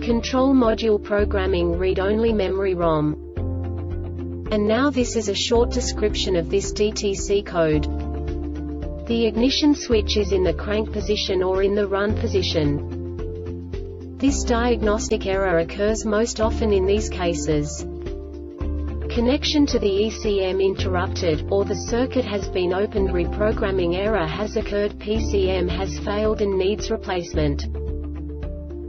Control Module Programming Read-Only Memory ROM. And now this is a short description of this DTC code. The ignition switch is in the crank position or in the run position. This diagnostic error occurs most often in these cases. Connection to the ECM interrupted, or the circuit has been opened reprogramming error has occurred PCM has failed and needs replacement.